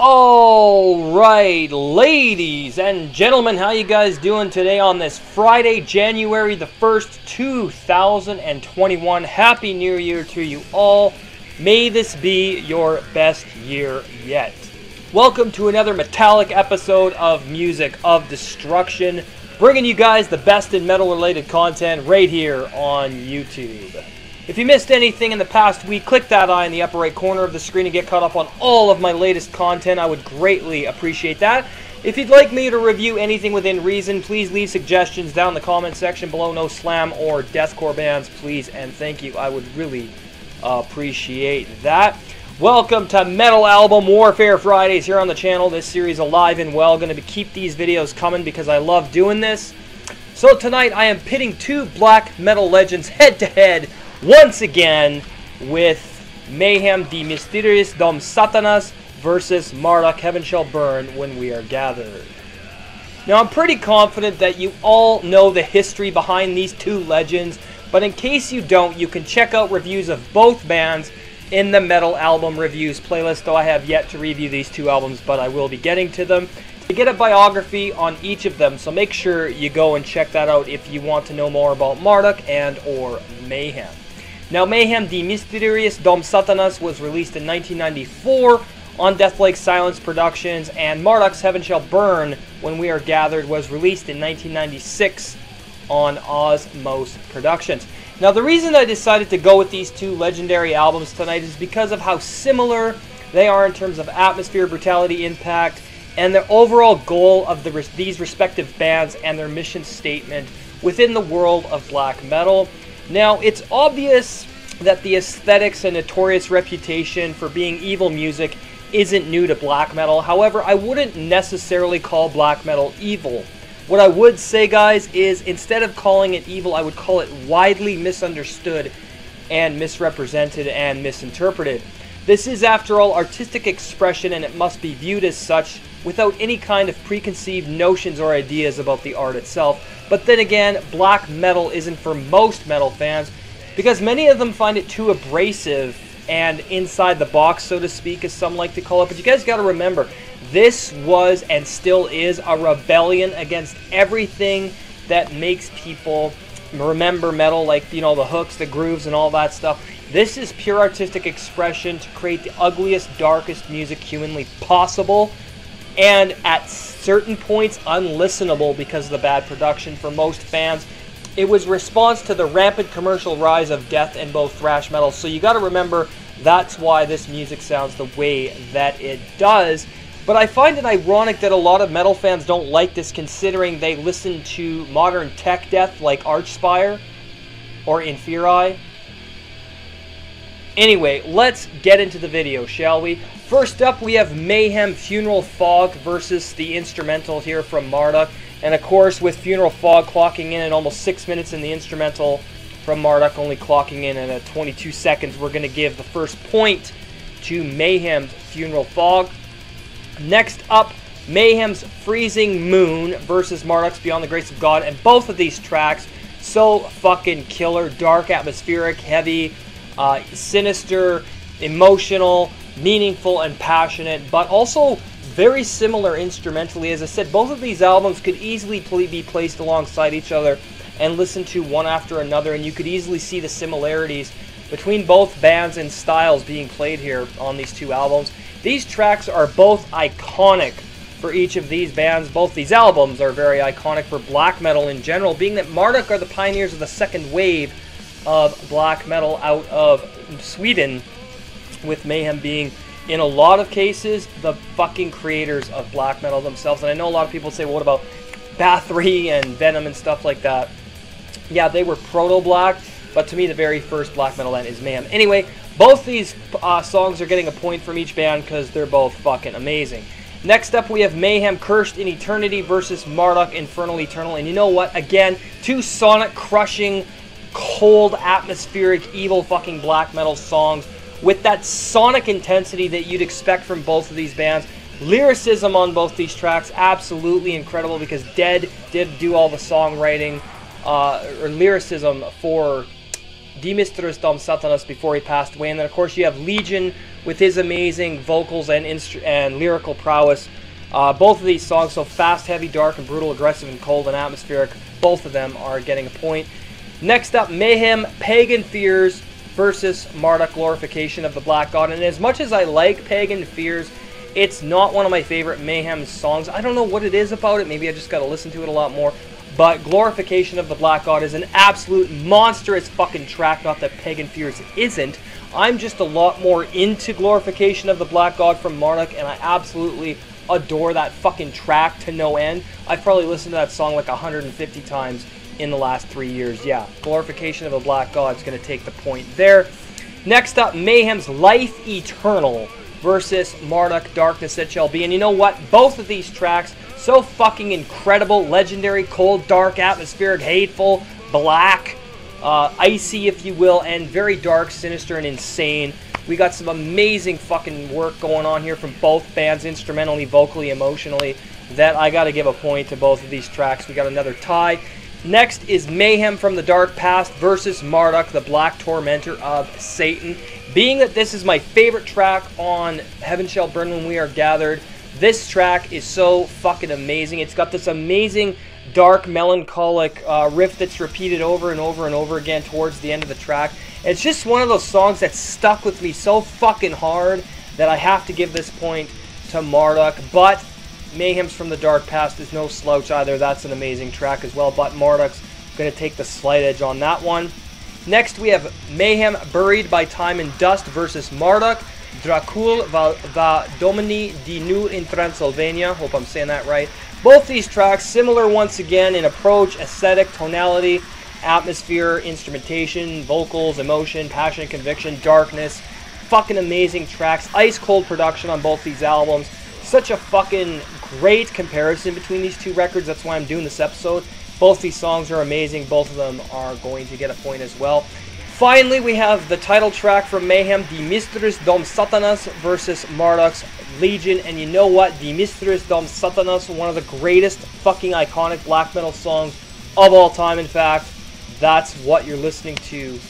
All right, ladies and gentlemen, how you guys doing today on this Friday, January the 1st, 2021? Happy New Year to you all. May this be your best year yet. Welcome to another metallic episode of Music of Destruction, bringing you guys the best in metal related content right here on YouTube. If you missed anything in the past week, click that eye in the upper right corner of the screen to get caught up on all of my latest content. I would greatly appreciate that. If you'd like me to review anything within reason, please leave suggestions down in the comment section below. No slam or deathcore bands, please and thank you. I would really appreciate that. Welcome to Metal Album Warfare Fridays here on the channel. This series alive and well. Going to keep these videos coming because I love doing this. So tonight I am pitting two black metal legends head to head once again with Mayhem De Mysteriis Dom Sathanas versus Marduk Heaven Shall Burn when we are gathered. Now I'm pretty confident that you all know the history behind these two legends, but in case you don't, you can check out reviews of both bands in the Metal Album Reviews playlist, though I have yet to review these two albums, but I will be getting to them. To get a biography on each of them, so make sure you go and check that out if you want to know more about Marduk and or Mayhem. Now, Mayhem De Mysteriis Dom Sathanas was released in 1994 on Deathlike Silence Productions, and Marduk's Heaven Shall Burn When We Are Gathered was released in 1996 on Osmose Productions. Now, the reason I decided to go with these two legendary albums tonight is because of how similar they are in terms of atmosphere, brutality, impact, and the overall goal of the, these respective bands and their mission statement within the world of black metal. Now, it's obvious that the aesthetics and notorious reputation for being evil music isn't new to black metal. However, I wouldn't necessarily call black metal evil. What I would say, guys, is instead of calling it evil, I would call it widely misunderstood and misrepresented and misinterpreted. This is, after all, artistic expression and it must be viewed as such without any kind of preconceived notions or ideas about the art itself. But then again, black metal isn't for most metal fans because many of them find it too abrasive and inside the box, so to speak, as some like to call it. But you guys got to remember, this was and still is a rebellion against everything that makes people remember metal, like, you know, the hooks, the grooves, and all that stuff. This is pure artistic expression to create the ugliest, darkest music humanly possible and at certain points unlistenable because of the bad production for most fans. It was response to the rampant commercial rise of death in both thrash metal. So you got to remember that's why this music sounds the way that it does. But I find it ironic that a lot of metal fans don't like this considering they listen to modern tech death like Archspire or Inferi. Anyway, let's get into the video, shall we? First up, we have Mayhem Funeral Fog versus the instrumental here from Marduk. And of course, with Funeral Fog clocking in at almost 6 minutes in the instrumental from Marduk, only clocking in at 22 seconds, we're going to give the first point to Mayhem's Funeral Fog. Next up, Mayhem's Freezing Moon versus Marduk's Beyond the Grace of God. And both of these tracks, so fucking killer, dark, atmospheric, heavy, uh, sinister, emotional, meaningful and passionate, but also very similar instrumentally. As I said, both of these albums could easily be placed alongside each other and listened to one after another, and you could easily see the similarities between both bands and styles being played here on these two albums. These tracks are both iconic for each of these bands. Both these albums are very iconic for black metal in general, being that Marduk are the pioneers of the second wave of black metal out of Sweden with Mayhem being, in a lot of cases, the fucking creators of black metal themselves. And I know a lot of people say, well, what about Bathory and Venom and stuff like that? Yeah, they were proto-black, but to me, the very first black metal band is Mayhem. Anyway, both these uh, songs are getting a point from each band because they're both fucking amazing. Next up, we have Mayhem Cursed in Eternity versus Marduk Infernal Eternal. And you know what? Again, two sonic crushing, cold, atmospheric, evil fucking black metal songs with that sonic intensity that you'd expect from both of these bands. Lyricism on both these tracks, absolutely incredible because Dead did do all the songwriting uh, or lyricism for De Mysteriis Dom Sathanas before he passed away. And then, of course, you have Legion with his amazing vocals and and lyrical prowess. Uh, both of these songs, so fast, heavy, dark, and brutal, aggressive, and cold, and atmospheric, both of them are getting a point. Next up, Mayhem, Pagan Fears versus Marduk, Glorification of the Black God. And as much as I like Pagan Fears, it's not one of my favorite Mayhem songs. I don't know what it is about it. Maybe I just got to listen to it a lot more. But Glorification of the Black God is an absolute monstrous fucking track. Not that Pagan Fears isn't. I'm just a lot more into Glorification of the Black God from Marduk, and I absolutely adore that fucking track to no end. I've probably listened to that song like 150 times in the last three years. Yeah, Glorification of the Black God is going to take the point there. Next up, Mayhem's Life Eternal versus Marduk Darkness That Shall Be. And you know what? Both of these tracks, so fucking incredible, legendary, cold, dark, atmospheric, hateful, black, uh, icy, if you will, and very dark, sinister, and insane. We got some amazing fucking work going on here from both bands, instrumentally, vocally, emotionally, that I got to give a point to both of these tracks. We got another tie. Next is Mayhem from the Dark Past versus Marduk, the Black Tormentor of Satan. Being that this is my favorite track on Heaven Shall Burn When We Are Gathered, this track is so fucking amazing. It's got this amazing dark melancholic uh, riff that's repeated over and over and over again towards the end of the track. It's just one of those songs that stuck with me so fucking hard that I have to give this point to Marduk. But Mayhem's from the Dark Past is no slouch either. That's an amazing track as well. But Marduk's going to take the slight edge on that one. Next, we have Mayhem Buried by Time and Dust versus Marduk. Dracul va, va Domini di Nu in Transylvania. Hope I'm saying that right. Both these tracks similar once again in approach, aesthetic, tonality, atmosphere, instrumentation, vocals, emotion, passion, conviction, darkness. Fucking amazing tracks. Ice cold production on both these albums. Such a fucking great comparison between these two records. That's why I'm doing this episode. Both these songs are amazing. Both of them are going to get a point as well. Finally, we have the title track from Mayhem, De Mysteriis Dom Sathanas versus Marduk's Legion. And you know what? De Mysteriis Dom Sathanas, one of the greatest fucking iconic black metal songs of all time, in fact. That's what you're listening to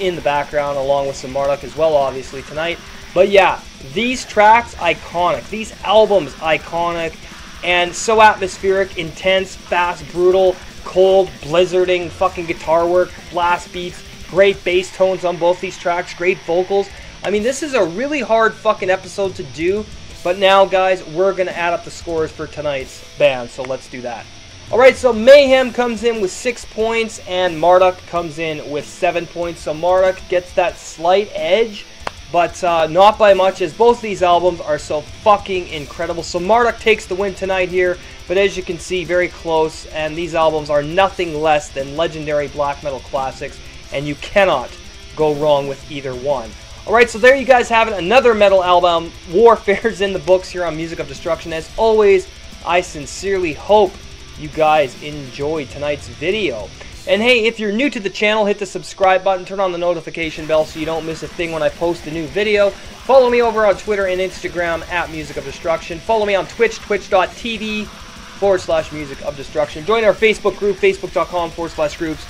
in the background, along with some Marduk as well, obviously, tonight. But yeah, these tracks, iconic. These albums, iconic. And so atmospheric, intense, fast, brutal, cold, blizzarding, fucking guitar work, blast beats, great bass tones on both these tracks, great vocals. I mean, this is a really hard fucking episode to do. But now, guys, we're going to add up the scores for tonight's band. So let's do that. Alright, so Mayhem comes in with 6 points, and Marduk comes in with 7 points. So Marduk gets that slight edge, but uh, not by much, as both these albums are so fucking incredible. So Marduk takes the win tonight here, but as you can see, very close, and these albums are nothing less than legendary black metal classics, and you cannot go wrong with either one. Alright, so there you guys have it, another metal album. Warfare's in the books here on Music of Destruction. As always, I sincerely hope you guys enjoyed tonight's video. And hey, if you're new to the channel, hit the subscribe button, turn on the notification bell so you don't miss a thing when I post a new video. Follow me over on Twitter and Instagram at Music of Destruction. Follow me on Twitch, twitch.tv forward slash Music of Destruction. Join our Facebook group, facebook.com forward slash groups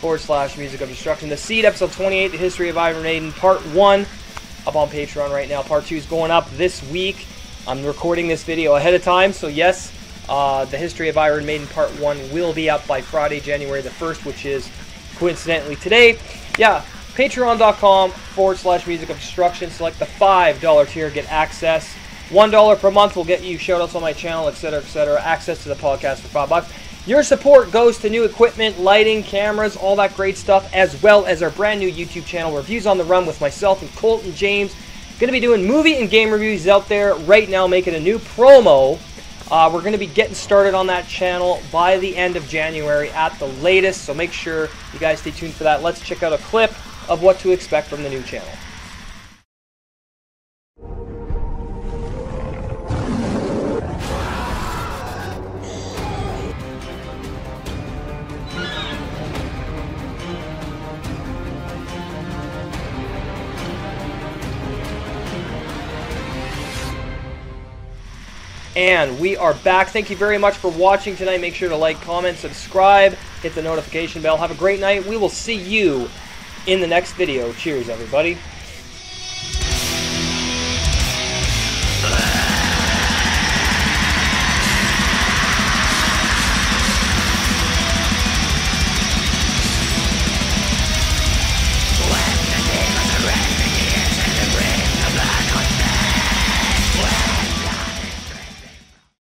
forward slash Music of Destruction. The Seed, episode 28, The History of Iron Maiden, part 1, up on Patreon right now. Part 2 is going up this week. I'm recording this video ahead of time, so yes, uh, the History of Iron Maiden Part 1 will be up by Friday, January the 1st, which is coincidentally today. Yeah, patreon.com forward slash music of destruction. Select the $5 tier, get access. $1 per month will get you shoutouts on my channel, etc., etc. Access to the podcast for 5 bucks. Your support goes to new equipment, lighting, cameras, all that great stuff, as well as our brand new YouTube channel, Reviews on the Run with myself and Colton James. Going to be doing movie and game reviews out there right now, making a new promo uh, we're going to be getting started on that channel by the end of January at the latest, so make sure you guys stay tuned for that. Let's check out a clip of what to expect from the new channel. And we are back. Thank you very much for watching tonight. Make sure to like, comment, subscribe, hit the notification bell. Have a great night. We will see you in the next video. Cheers, everybody.